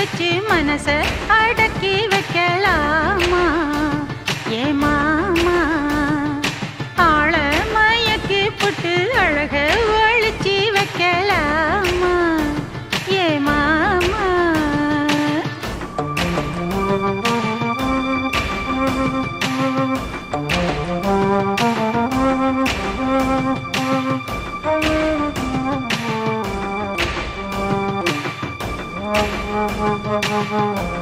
வச்சு மனச அடக்கி வைக்கலாமா? ஏ மாமா ஆள மயக்கி புட்டு அழக 嗯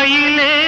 வாயிலே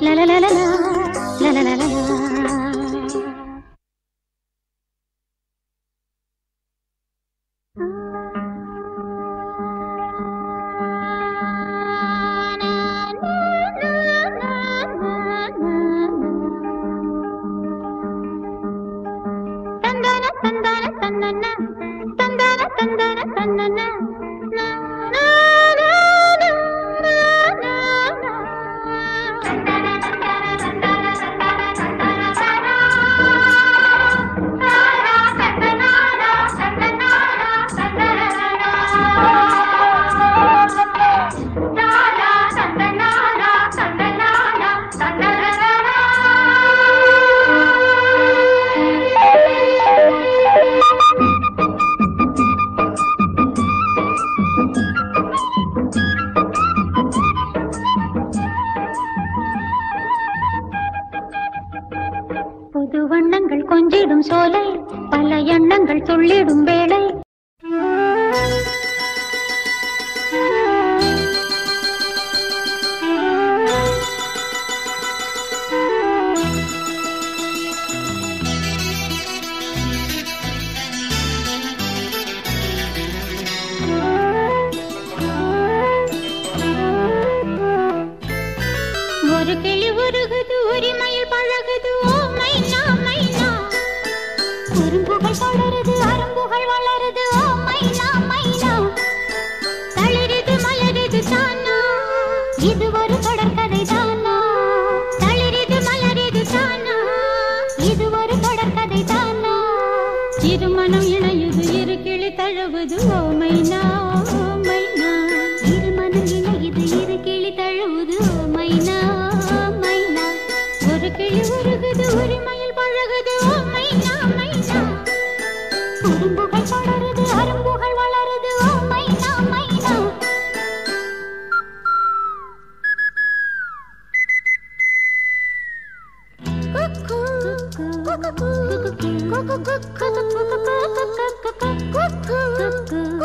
la la la la la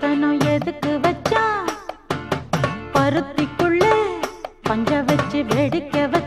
பணம் எதுக்கு வச்சா? பருத்திக்குள்ள பஞ்ச வச்சு வெடிக்க வச்சு?